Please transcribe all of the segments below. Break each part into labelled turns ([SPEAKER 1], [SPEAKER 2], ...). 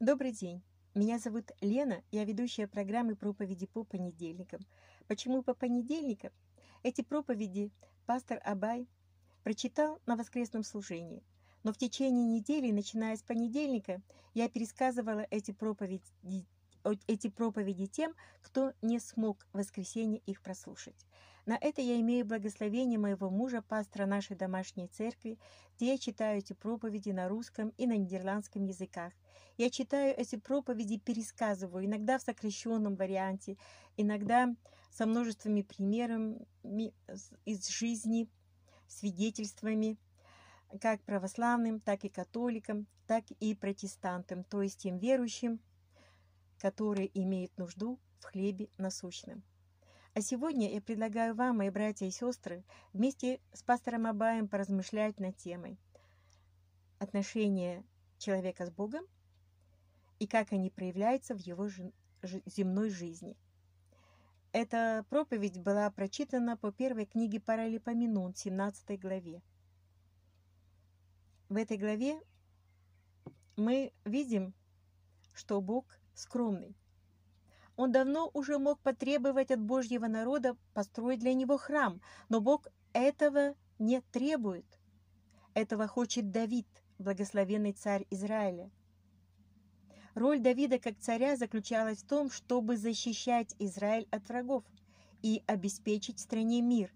[SPEAKER 1] Добрый день. Меня зовут Лена, я ведущая программы проповеди по понедельникам. Почему по понедельникам? Эти проповеди пастор Абай прочитал на воскресном служении. Но в течение недели, начиная с понедельника, я пересказывала эти проповеди, эти проповеди тем, кто не смог в воскресенье их прослушать. На это я имею благословение моего мужа, пастора нашей домашней церкви, где я читаю эти проповеди на русском и на нидерландском языках. Я читаю эти проповеди, пересказываю, иногда в сокращенном варианте, иногда со множествами примеров из жизни, свидетельствами, как православным, так и католикам, так и протестантам, то есть тем верующим, которые имеют нужду в хлебе насущном. А сегодня я предлагаю вам, мои братья и сестры, вместе с пастором Абаем поразмышлять над темой отношения человека с Богом и как они проявляются в его земной жизни. Эта проповедь была прочитана по первой книге Паралипоменон, 17 главе. В этой главе мы видим, что Бог скромный. Он давно уже мог потребовать от Божьего народа построить для него храм, но Бог этого не требует. Этого хочет Давид, благословенный царь Израиля. Роль Давида как царя заключалась в том, чтобы защищать Израиль от врагов и обеспечить стране мир.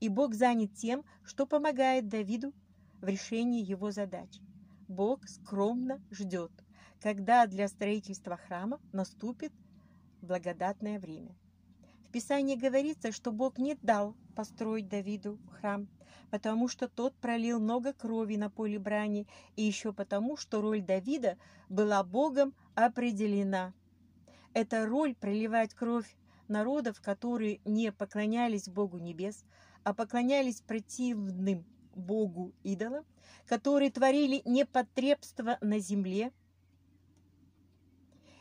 [SPEAKER 1] И Бог занят тем, что помогает Давиду в решении его задач. Бог скромно ждет, когда для строительства храма наступит благодатное время. В Писании говорится, что Бог не дал построить Давиду храм, потому что тот пролил много крови на поле брани, и еще потому, что роль Давида была Богом определена. Эта роль проливать кровь народов, которые не поклонялись Богу небес, а поклонялись противным Богу идолам, которые творили непотребство на земле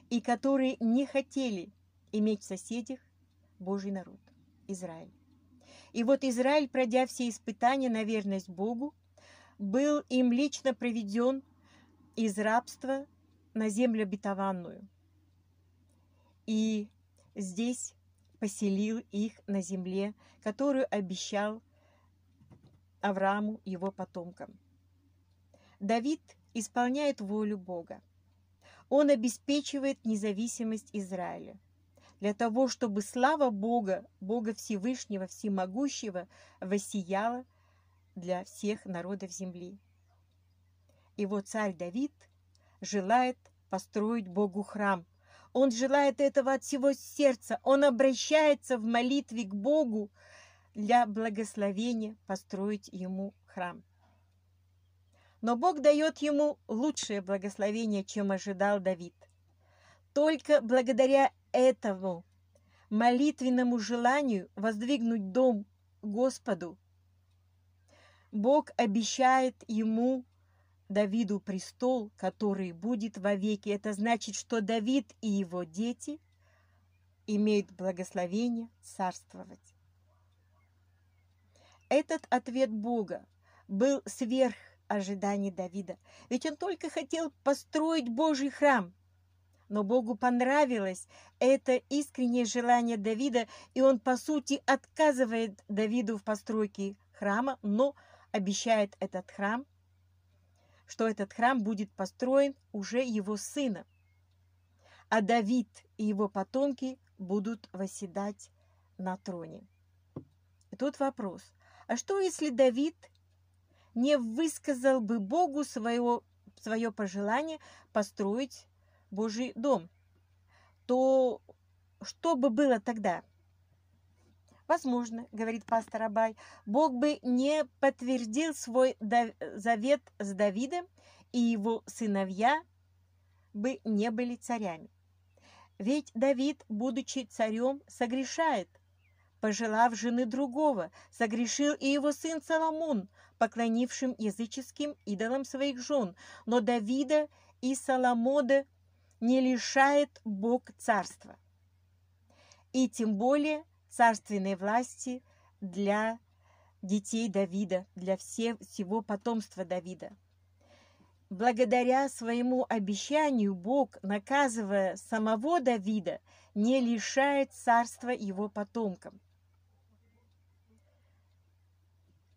[SPEAKER 1] и которые не хотели иметь в соседях Божий народ, Израиль. И вот Израиль, пройдя все испытания на верность Богу, был им лично проведен из рабства на землю обетованную. И здесь поселил их на земле, которую обещал Аврааму его потомкам. Давид исполняет волю Бога. Он обеспечивает независимость Израиля. Для того, чтобы слава Бога, Бога Всевышнего, Всемогущего, воссияла для всех народов земли. И вот царь Давид желает построить Богу храм. Он желает этого от всего сердца. Он обращается в молитве к Богу, для благословения построить ему храм. Но Бог дает ему лучшее благословение, чем ожидал Давид. Только благодаря этому молитвенному желанию воздвигнуть дом Господу, Бог обещает ему, Давиду, престол, который будет вовеки. Это значит, что Давид и его дети имеют благословение царствовать. Этот ответ Бога был сверх ожиданий Давида, ведь он только хотел построить Божий храм. Но Богу понравилось это искреннее желание Давида, и он, по сути, отказывает Давиду в постройке храма, но обещает этот храм, что этот храм будет построен уже его сыном. А Давид и его потомки будут восседать на троне. И тут вопрос, а что, если Давид не высказал бы Богу своего, свое пожелание построить Божий дом? То что бы было тогда? Возможно, говорит пастор Абай, Бог бы не подтвердил свой завет с Давидом, и его сыновья бы не были царями. Ведь Давид, будучи царем, согрешает – пожелав жены другого, согрешил и его сын Соломон, поклонившим языческим идолам своих жен. Но Давида и Соломода не лишает Бог царства. И тем более царственной власти для детей Давида, для всего потомства Давида. благодаря своему обещанию Бог, наказывая самого Давида, не лишает царства его потомкам.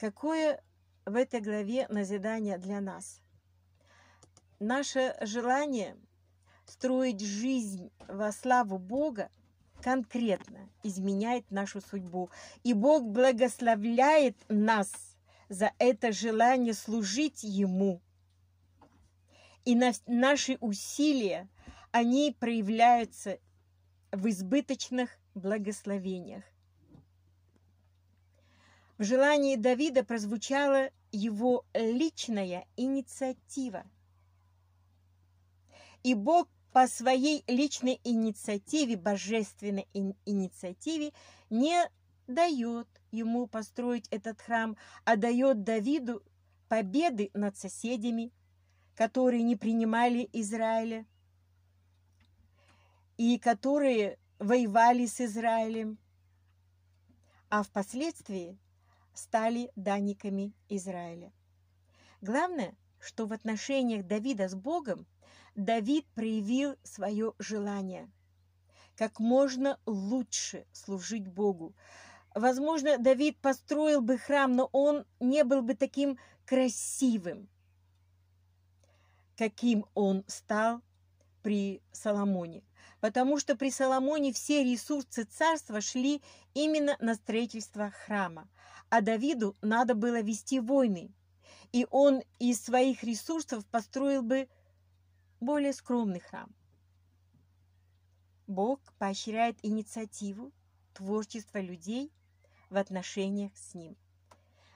[SPEAKER 1] Какое в этой главе назидание для нас? Наше желание строить жизнь во славу Бога конкретно изменяет нашу судьбу. И Бог благословляет нас за это желание служить Ему. И на, наши усилия, они проявляются в избыточных благословениях. В желании Давида прозвучала его личная инициатива. И Бог по своей личной инициативе, божественной инициативе, не дает ему построить этот храм, а дает Давиду победы над соседями, которые не принимали Израиля и которые воевали с Израилем, а впоследствии стали данниками Израиля. Главное, что в отношениях Давида с Богом Давид проявил свое желание как можно лучше служить Богу. Возможно, Давид построил бы храм, но он не был бы таким красивым, каким он стал при Соломоне. Потому что при Соломоне все ресурсы царства шли именно на строительство храма, а Давиду надо было вести войны, и он из своих ресурсов построил бы более скромный храм. Бог поощряет инициативу, творчество людей в отношениях с Ним.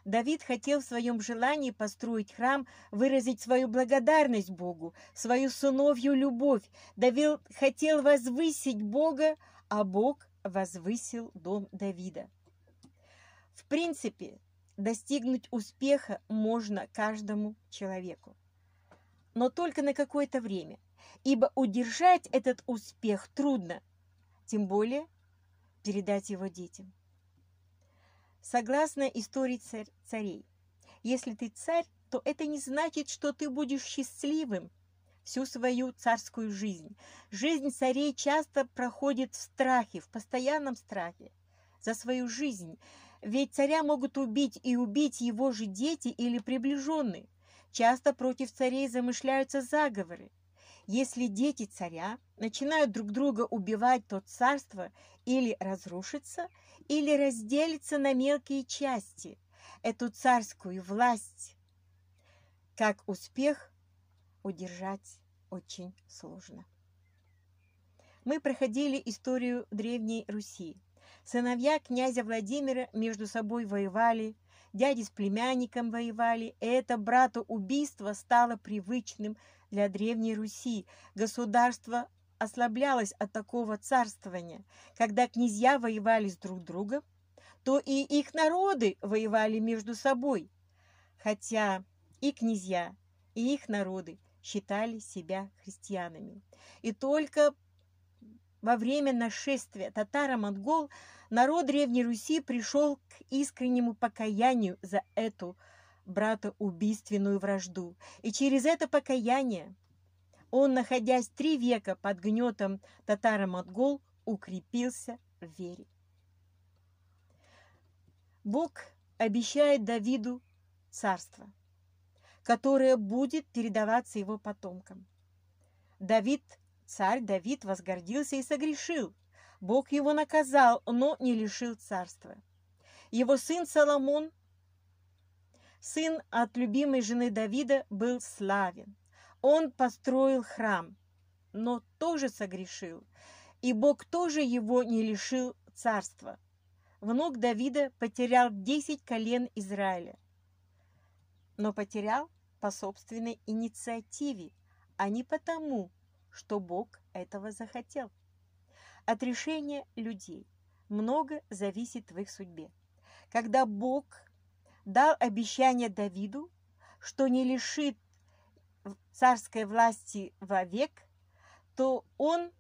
[SPEAKER 1] Давид хотел в своем желании построить храм, выразить свою благодарность Богу, свою сыновью любовь. Давид хотел возвысить Бога, а Бог возвысил дом Давида. В принципе, достигнуть успеха можно каждому человеку но только на какое-то время, ибо удержать этот успех трудно, тем более передать его детям. Согласно истории царь, царей, если ты царь, то это не значит, что ты будешь счастливым всю свою царскую жизнь. Жизнь царей часто проходит в страхе, в постоянном страхе за свою жизнь, ведь царя могут убить и убить его же дети или приближенные. Часто против царей замышляются заговоры. Если дети царя начинают друг друга убивать, то царство или разрушится, или разделится на мелкие части. Эту царскую власть, как успех, удержать очень сложно. Мы проходили историю Древней Руси. Сыновья князя Владимира между собой воевали, дяди с племянником воевали, и это братоубийство стало привычным для Древней Руси. Государство ослаблялось от такого царствования. Когда князья воевали с друг другом, то и их народы воевали между собой, хотя и князья, и их народы считали себя христианами. И только во время нашествия татаро-монгол народ Древней Руси пришел к искреннему покаянию за эту братоубийственную вражду. И через это покаяние он, находясь три века под гнетом татаро-монгол, укрепился в вере. Бог обещает Давиду царство, которое будет передаваться его потомкам. Давид Царь Давид возгордился и согрешил. Бог его наказал, но не лишил царства. Его сын Соломон, сын от любимой жены Давида, был славен. Он построил храм, но тоже согрешил, и Бог тоже его не лишил царства. Внук Давида потерял десять колен Израиля, но потерял по собственной инициативе, а не потому, что Бог этого захотел. От решения людей много зависит в их судьбе. Когда Бог дал обещание Давиду, что не лишит царской власти вовек, то он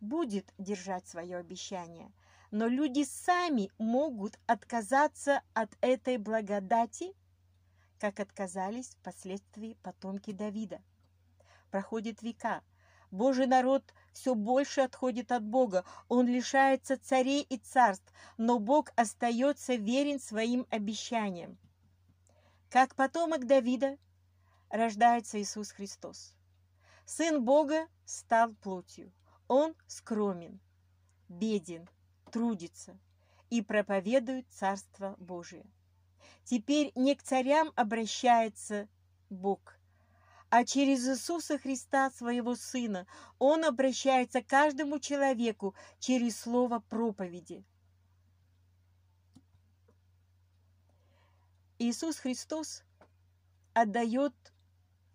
[SPEAKER 1] будет держать свое обещание. Но люди сами могут отказаться от этой благодати, как отказались впоследствии потомки Давида. Проходят века. Божий народ все больше отходит от Бога. Он лишается царей и царств, но Бог остается верен своим обещаниям. Как потомок Давида рождается Иисус Христос. Сын Бога стал плотью. Он скромен, беден, трудится и проповедует Царство Божие. Теперь не к царям обращается Бог, а через Иисуса Христа, своего Сына, Он обращается к каждому человеку через слово проповеди. Иисус Христос отдает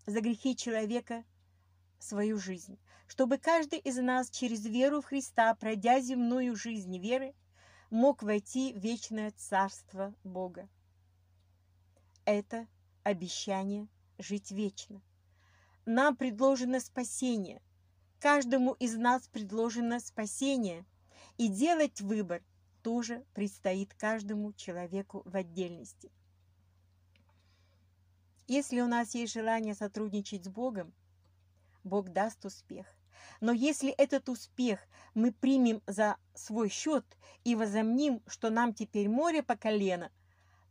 [SPEAKER 1] за грехи человека свою жизнь, чтобы каждый из нас через веру в Христа, пройдя земную жизнь веры, мог войти в вечное Царство Бога. Это обещание жить вечно. Нам предложено спасение. Каждому из нас предложено спасение. И делать выбор тоже предстоит каждому человеку в отдельности. Если у нас есть желание сотрудничать с Богом, Бог даст успех. Но если этот успех мы примем за свой счет и возомним, что нам теперь море по колено,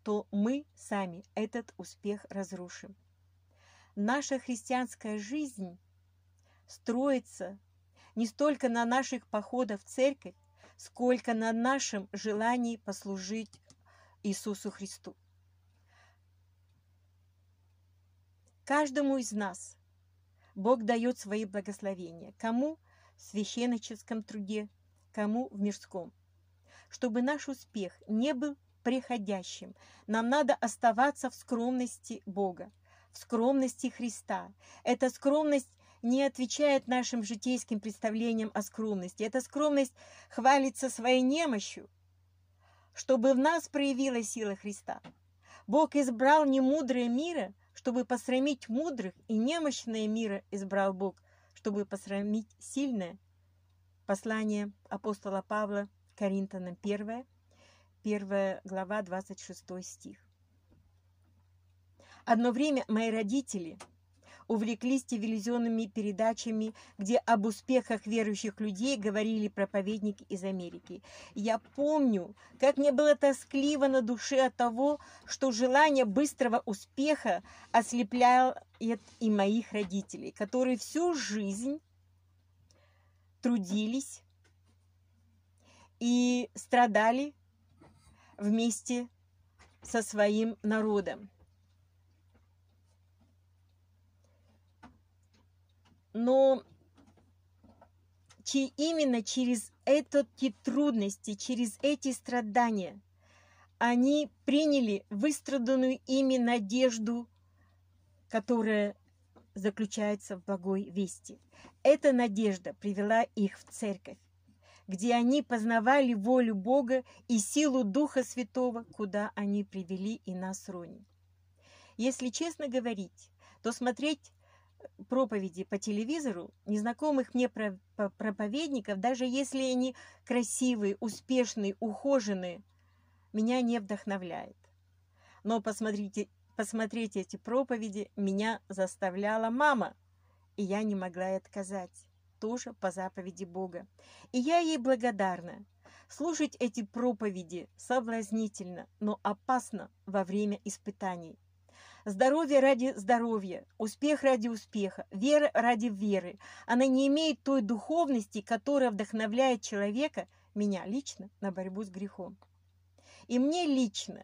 [SPEAKER 1] то мы сами этот успех разрушим. Наша христианская жизнь строится не столько на наших походах в церковь, сколько на нашем желании послужить Иисусу Христу. Каждому из нас Бог дает свои благословения. Кому в священническом труде, кому в мирском. Чтобы наш успех не был приходящим, нам надо оставаться в скромности Бога, в скромности Христа. Эта скромность не отвечает нашим житейским представлениям о скромности. Эта скромность хвалится своей немощью, чтобы в нас проявилась сила Христа. Бог избрал немудрое мира – чтобы посрамить мудрых и немощное мира избрал Бог, чтобы посрамить сильное. Послание апостола Павла Коринфянам 1, 1 глава, 26 стих. Одно время мои родители – увлеклись телевизионными передачами, где об успехах верующих людей говорили проповедники из Америки. Я помню, как мне было тоскливо на душе от того, что желание быстрого успеха ослепляет и моих родителей, которые всю жизнь трудились и страдали вместе со своим народом. Но именно через эти трудности, через эти страдания они приняли выстраданную ими надежду, которая заключается в благой вести. Эта надежда привела их в церковь, где они познавали волю Бога и силу Духа Святого, куда они привели и нас Рони. Если честно говорить, то смотреть проповеди по телевизору незнакомых мне проповедников, даже если они красивые, успешные, ухоженные, меня не вдохновляет. Но посмотрите, посмотреть эти проповеди меня заставляла мама, и я не могла ей отказать, тоже по заповеди Бога. И я ей благодарна. Слушать эти проповеди соблазнительно, но опасно во время испытаний. Здоровье ради здоровья, успех ради успеха, вера ради веры. Она не имеет той духовности, которая вдохновляет человека, меня лично, на борьбу с грехом. И мне лично,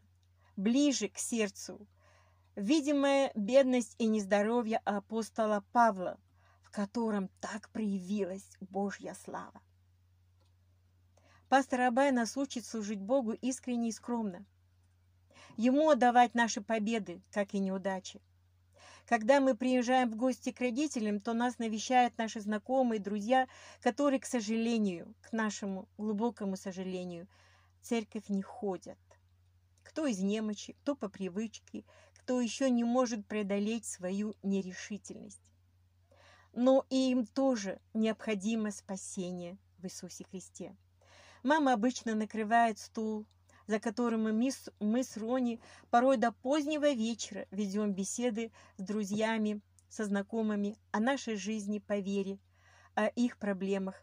[SPEAKER 1] ближе к сердцу, видимая бедность и нездоровье апостола Павла, в котором так проявилась Божья слава. Пастор Абай нас учит служить Богу искренне и скромно. Ему отдавать наши победы, как и неудачи. Когда мы приезжаем в гости к родителям, то нас навещают наши знакомые, друзья, которые, к сожалению, к нашему глубокому сожалению, церковь не ходят. Кто из немощи, кто по привычке, кто еще не может преодолеть свою нерешительность. Но и им тоже необходимо спасение в Иисусе Христе. Мама обычно накрывает стул за которым мы, мы с Рони порой до позднего вечера ведем беседы с друзьями, со знакомыми о нашей жизни по вере, о их проблемах.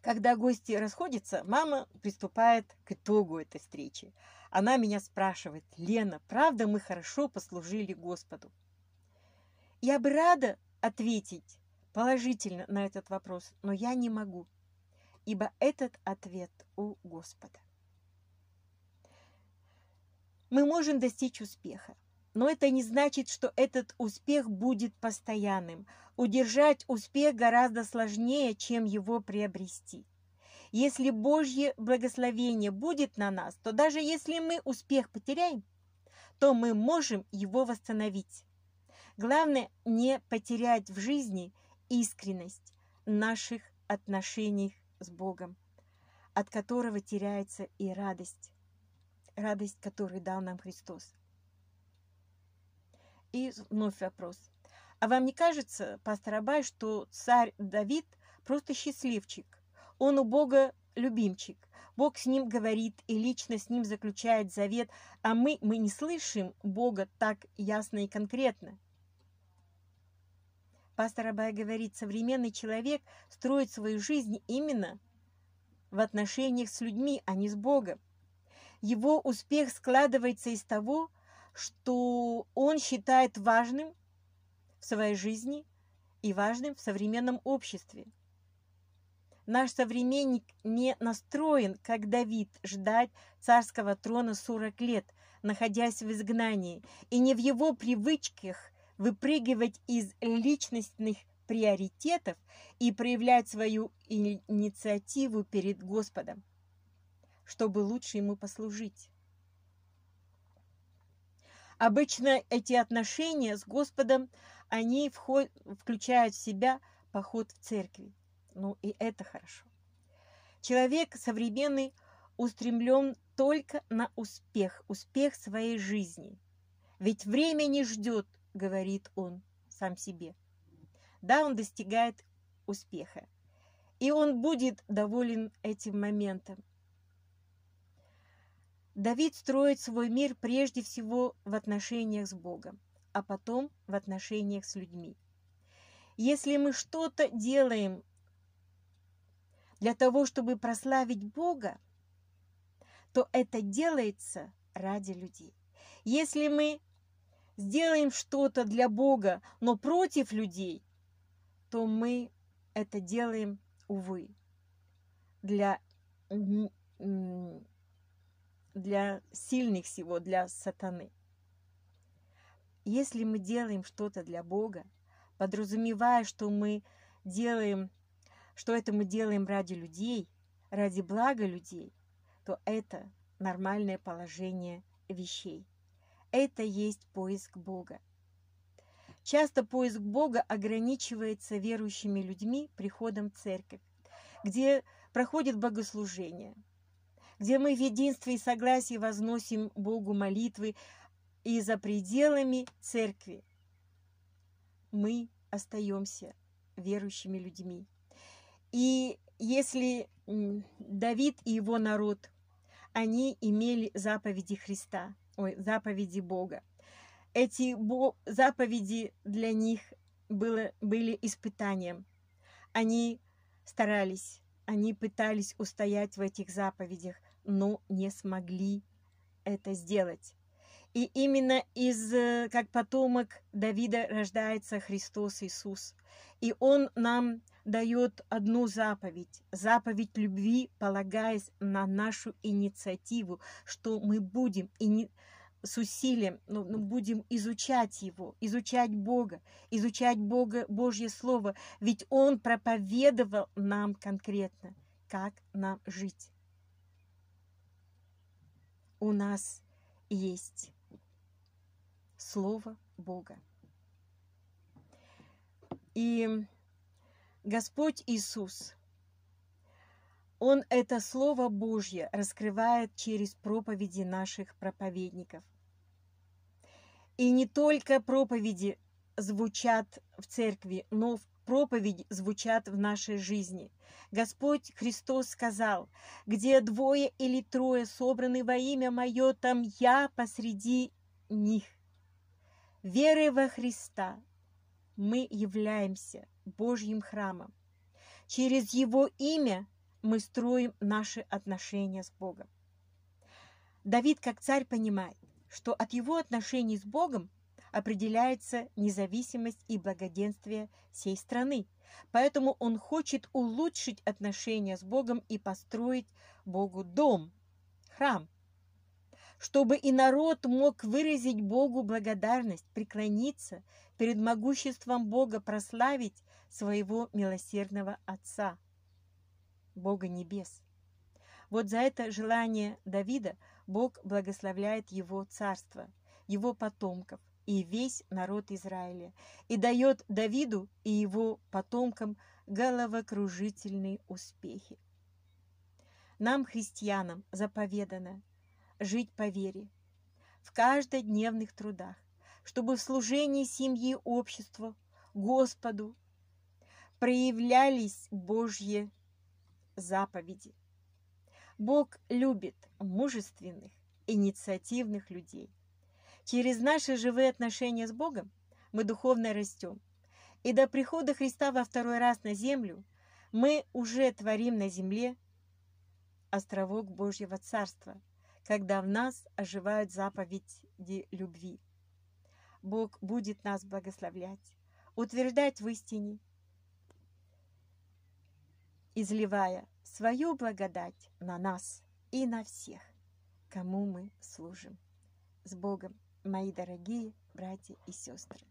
[SPEAKER 1] Когда гости расходятся, мама приступает к итогу этой встречи. Она меня спрашивает, «Лена, правда мы хорошо послужили Господу?» Я бы рада ответить положительно на этот вопрос, но я не могу, ибо этот ответ у Господа. Мы можем достичь успеха, но это не значит, что этот успех будет постоянным. Удержать успех гораздо сложнее, чем его приобрести. Если Божье благословение будет на нас, то даже если мы успех потеряем, то мы можем его восстановить. Главное не потерять в жизни искренность наших отношений с Богом, от которого теряется и радость, радость, которую дал нам Христос. И вновь вопрос. А вам не кажется, пастор Абай, что царь Давид просто счастливчик? Он у Бога любимчик. Бог с ним говорит и лично с ним заключает завет, а мы, мы не слышим Бога так ясно и конкретно. Пастор Абай говорит, современный человек строит свою жизнь именно в отношениях с людьми, а не с Богом. Его успех складывается из того, что он считает важным в своей жизни и важным в современном обществе. Наш современник не настроен, как Давид, ждать царского трона 40 лет, находясь в изгнании, и не в его привычках выпрыгивать из личностных приоритетов и проявлять свою инициативу перед Господом, чтобы лучше Ему послужить. Обычно эти отношения с Господом, они вход, включают в себя поход в церкви. Ну и это хорошо. Человек современный устремлен только на успех, успех своей жизни. Ведь время не ждет, говорит он сам себе. Да, он достигает успеха, и он будет доволен этим моментом. Давид строит свой мир прежде всего в отношениях с Богом, а потом в отношениях с людьми. Если мы что-то делаем для того, чтобы прославить Бога, то это делается ради людей. Если мы сделаем что-то для Бога, но против людей, то мы это делаем, увы, для, для сильных всего, для сатаны. Если мы делаем что-то для Бога, подразумевая, что мы делаем, что это мы делаем ради людей, ради блага людей, то это нормальное положение вещей это есть поиск Бога. Часто поиск Бога ограничивается верующими людьми приходом в церковь, где проходит богослужение, где мы в единстве и согласии возносим Богу молитвы, и за пределами церкви мы остаемся верующими людьми. И если Давид и его народ, они имели заповеди Христа, ой, заповеди Бога. Эти заповеди для них было, были испытанием. Они старались, они пытались устоять в этих заповедях, но не смогли это сделать. И именно из, э, как потомок Давида рождается Христос Иисус. И Он нам дает одну заповедь, заповедь любви, полагаясь на нашу инициативу, что мы будем ини с усилием ну, ну, будем изучать его, изучать Бога, изучать Бога, Божье Слово, ведь Он проповедовал нам конкретно, как нам жить. У нас есть Слово Бога. И Господь Иисус, Он это Слово Божье раскрывает через проповеди наших проповедников. И не только проповеди звучат в церкви, но проповедь звучат в нашей жизни. Господь Христос сказал, где двое или трое собраны во имя Мое, там я посреди них. Верой во Христа мы являемся Божьим храмом. Через Его имя мы строим наши отношения с Богом. Давид, как царь, понимает, что от его отношений с Богом определяется независимость и благоденствие всей страны. Поэтому он хочет улучшить отношения с Богом и построить Богу дом, храм, чтобы и народ мог выразить Богу благодарность, преклониться перед могуществом Бога, прославить своего милосердного Отца, Бога Небес. Вот за это желание Давида Бог благословляет его царство, его потомков, и весь народ Израиля, и дает Давиду и его потомкам головокружительные успехи. Нам, христианам, заповедано жить по вере, в каждодневных трудах, чтобы в служении семьи обществу, Господу проявлялись Божьи заповеди. Бог любит мужественных, инициативных людей. Через наши живые отношения с Богом мы духовно растем. И до прихода Христа во второй раз на землю мы уже творим на земле островок Божьего Царства, когда в нас оживают заповеди любви. Бог будет нас благословлять, утверждать в истине, изливая свою благодать на нас и на всех, кому мы служим. С Богом! Мои дорогие братья и сестры.